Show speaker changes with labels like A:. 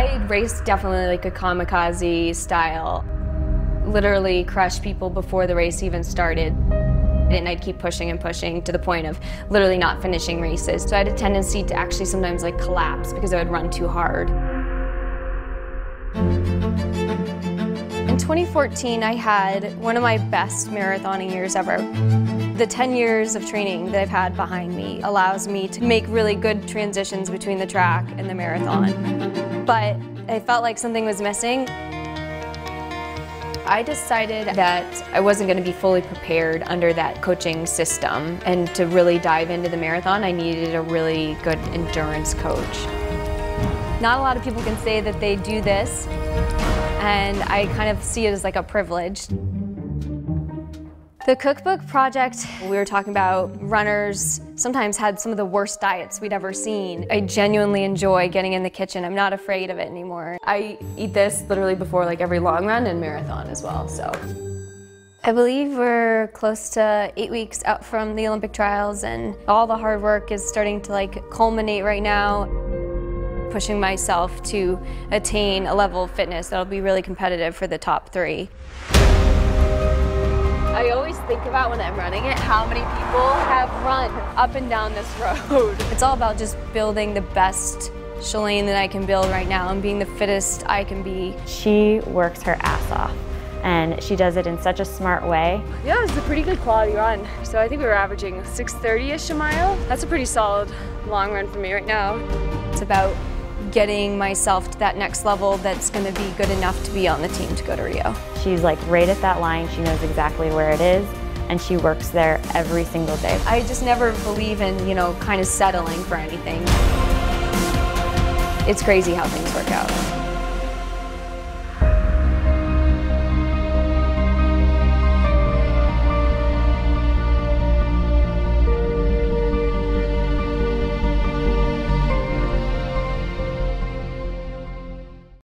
A: I raced definitely like a kamikaze style. Literally crush people before the race even started. And I'd keep pushing and pushing to the point of literally not finishing races. So I had a tendency to actually sometimes like collapse because I would run too hard. 2014, I had one of my best marathoning years ever. The 10 years of training that I've had behind me allows me to make really good transitions between the track and the marathon. But I felt like something was missing. I decided that I wasn't going to be fully prepared under that coaching system and to really dive into the marathon I needed a really good endurance coach. Not a lot of people can say that they do this and I kind of see it as like a privilege. The cookbook project, we were talking about runners sometimes had some of the worst diets we'd ever seen. I genuinely enjoy getting in the kitchen. I'm not afraid of it anymore. I eat this literally before like every long run and marathon as well, so. I believe we're close to eight weeks out from the Olympic trials and all the hard work is starting to like culminate right now pushing myself to attain a level of fitness that'll be really competitive for the top three. I always think about when I'm running it how many people have run up and down this road. It's all about just building the best Shalane that I can build right now and being the fittest I can be.
B: She works her ass off and she does it in such a smart way.
A: Yeah, it's a pretty good quality run. So I think we were averaging 6.30ish a mile. That's a pretty solid long run for me right now. It's about getting myself to that next level that's going to be good enough to be on the team to go to Rio.
B: She's like right at that line. She knows exactly where it is and she works there every single day.
A: I just never believe in, you know, kind of settling for anything. It's crazy how things work out.